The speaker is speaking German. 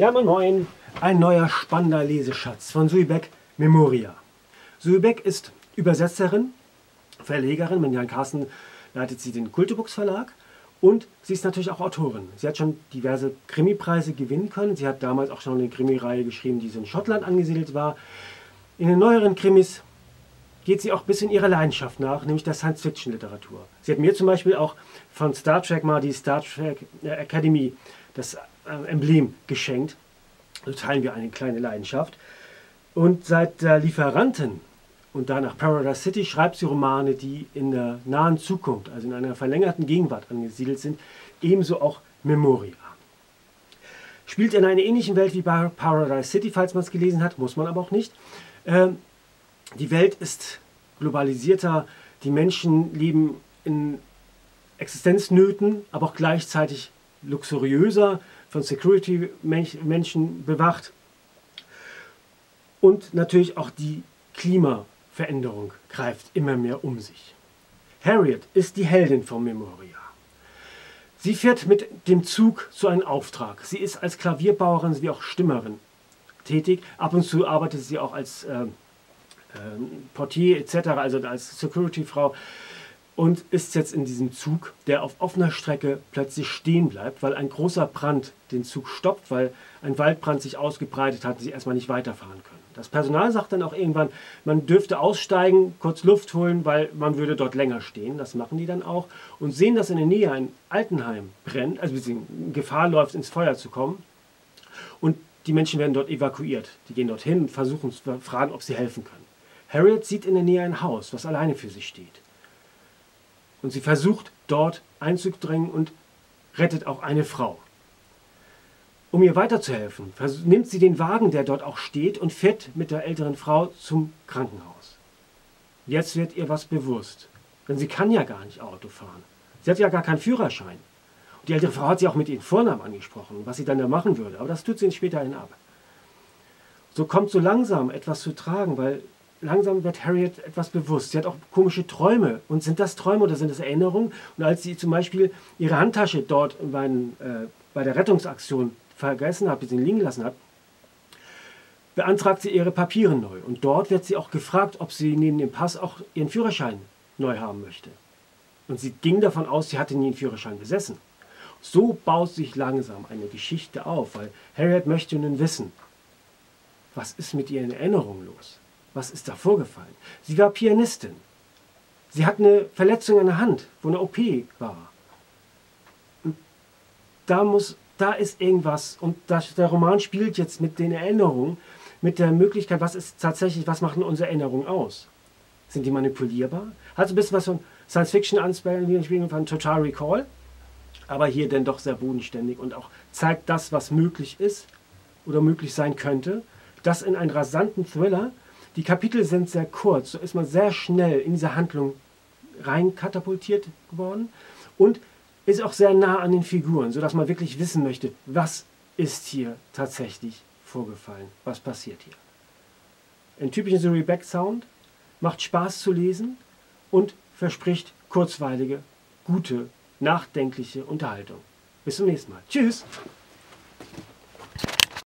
Ja, moin moin. Ein neuer spannender Leseschatz von Sui Beck, Memoria. Sui Beck ist Übersetzerin, Verlegerin. Mit Jan Carsten leitet sie den Kultebooks Verlag. Und sie ist natürlich auch Autorin. Sie hat schon diverse Krimipreise gewinnen können. Sie hat damals auch schon eine Krimireihe geschrieben, die so in Schottland angesiedelt war. In den neueren Krimis geht sie auch bis in ihrer Leidenschaft nach, nämlich der Science-Fiction-Literatur. Sie hat mir zum Beispiel auch von Star Trek mal die Star Trek Academy, das äh, Emblem, geschenkt. So teilen wir eine kleine Leidenschaft. Und seit der Lieferanten und danach Paradise City schreibt sie Romane, die in der nahen Zukunft, also in einer verlängerten Gegenwart angesiedelt sind, ebenso auch Memoria. Spielt in einer ähnlichen Welt wie bei Paradise City, falls man es gelesen hat, muss man aber auch nicht. Ähm, die Welt ist globalisierter, die Menschen leben in Existenznöten, aber auch gleichzeitig luxuriöser, von Security-Menschen bewacht. Und natürlich auch die Klimaveränderung greift immer mehr um sich. Harriet ist die Heldin von Memoria. Sie fährt mit dem Zug zu einem Auftrag. Sie ist als Klavierbauerin wie auch Stimmerin tätig. Ab und zu arbeitet sie auch als äh, äh, Portier etc., also als Security-Frau und ist jetzt in diesem Zug, der auf offener Strecke plötzlich stehen bleibt, weil ein großer Brand den Zug stoppt, weil ein Waldbrand sich ausgebreitet hat und sie erstmal nicht weiterfahren können. Das Personal sagt dann auch irgendwann, man dürfte aussteigen, kurz Luft holen, weil man würde dort länger stehen. Das machen die dann auch und sehen, dass in der Nähe ein Altenheim brennt, also Gefahr läuft, ins Feuer zu kommen. Und die Menschen werden dort evakuiert. Die gehen dorthin und versuchen zu fragen, ob sie helfen können. Harriet sieht in der Nähe ein Haus, was alleine für sich steht. Und sie versucht dort einzudrängen und rettet auch eine Frau. Um ihr weiterzuhelfen, nimmt sie den Wagen, der dort auch steht, und fährt mit der älteren Frau zum Krankenhaus. Jetzt wird ihr was bewusst, denn sie kann ja gar nicht Auto fahren. Sie hat ja gar keinen Führerschein. Und die ältere Frau hat sie auch mit ihrem Vornamen angesprochen, was sie dann da machen würde, aber das tut sie später hin ab. So kommt so langsam etwas zu tragen, weil langsam wird Harriet etwas bewusst. Sie hat auch komische Träume. Und sind das Träume oder sind das Erinnerungen? Und als sie zum Beispiel ihre Handtasche dort bei, äh, bei der Rettungsaktion vergessen hat, sie liegen lassen hat, beantragt sie ihre Papiere neu. Und dort wird sie auch gefragt, ob sie neben dem Pass auch ihren Führerschein neu haben möchte. Und sie ging davon aus, sie hatte nie einen Führerschein besessen. So baut sich langsam eine Geschichte auf, weil Harriet möchte nun wissen, was ist mit ihren Erinnerungen los? Was ist da vorgefallen? Sie war Pianistin. Sie hat eine Verletzung an der Hand, wo eine OP war. Und da, muss, da ist irgendwas. Und das, der Roman spielt jetzt mit den Erinnerungen, mit der Möglichkeit, was ist tatsächlich, was machen unsere Erinnerungen aus? Sind die manipulierbar? Hat so ein bisschen was von Science-Fiction-Anspielungen von Total Recall, aber hier denn doch sehr bodenständig und auch zeigt das, was möglich ist oder möglich sein könnte. Das in einen rasanten Thriller, die Kapitel sind sehr kurz, so ist man sehr schnell in diese Handlung rein katapultiert worden und ist auch sehr nah an den Figuren, sodass man wirklich wissen möchte, was ist hier tatsächlich vorgefallen, was passiert hier. Ein typischen Surrey Back Sound, macht Spaß zu lesen und verspricht kurzweilige, gute, nachdenkliche Unterhaltung. Bis zum nächsten Mal. Tschüss!